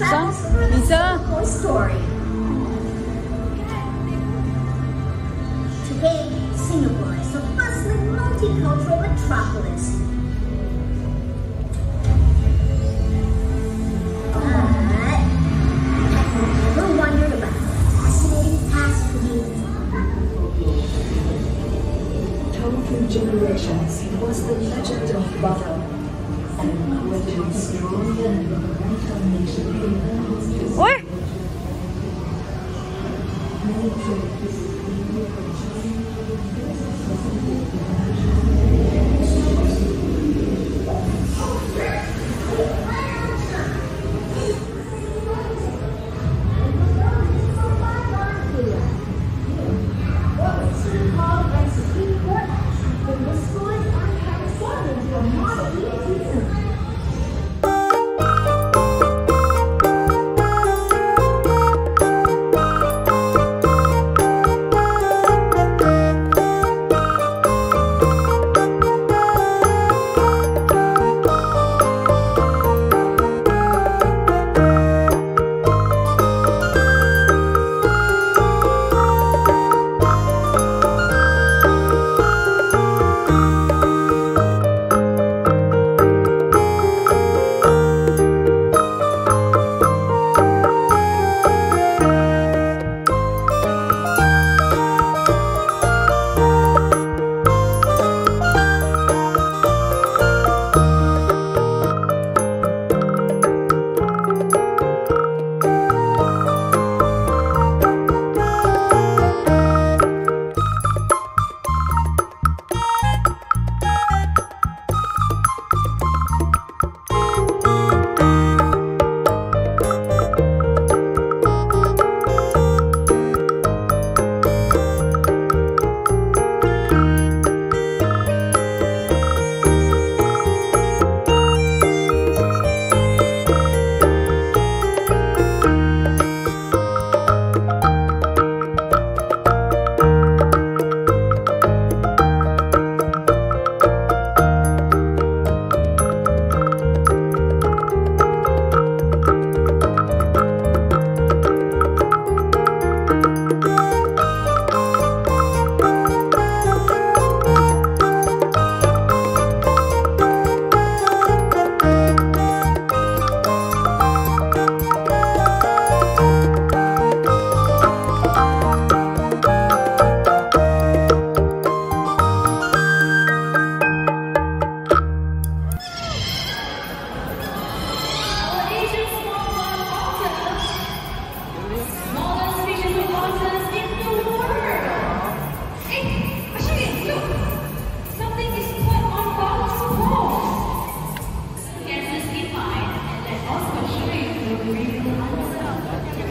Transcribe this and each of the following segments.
travels Lisa? through the Lisa? Toy Story. Today, Singapore is a bustling multicultural metropolis. But have you ever wondered about the fascinating past beneath Told through generations, was the legend of Butter. And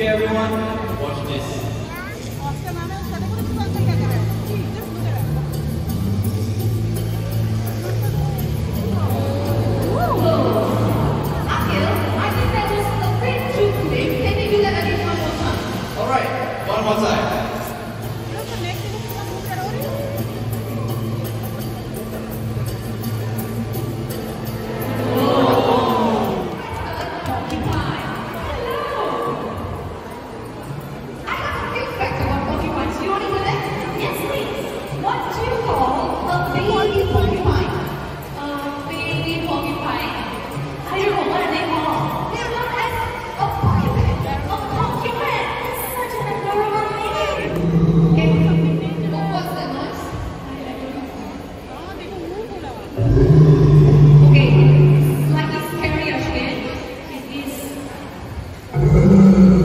everyone, watch this. I think that was the same truth today. Let me do that again one more time. All right, one more time. It is